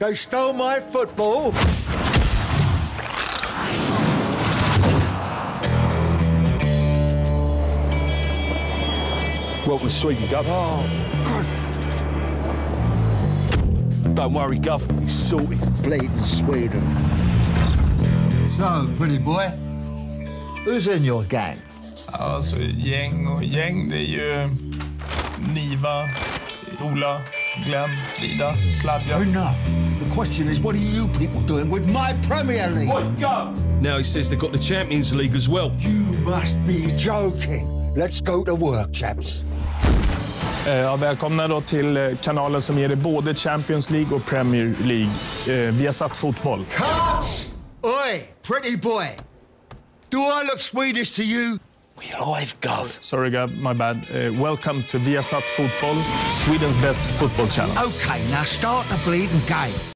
They stole my football. Welcome to Sweden, Gov. Oh, Don't worry, Gov. It's sorted. Bleeding Sweden. So, pretty boy, who's in your gang? Alltså gäng och gäng, det är ju Niva, Ola, Glenn, Frida, Sladja. Enough. The question is, what are you people doing with my Premier League? Now he says they've got the Champions League as well. You must be joking. Let's go to work, chaps. Eh, Ja, välkomna då till eh, kanalen som ger er både Champions League och Premier League. Eh, vi har satt fotboll. Cut! Oi, pretty boy. Do I look Swedish to you? We live, Gov. Sorry, Gab, my bad. Eh, welcome to Viasat Football, Sweden's best football channel. Okay, now start the bleeding game.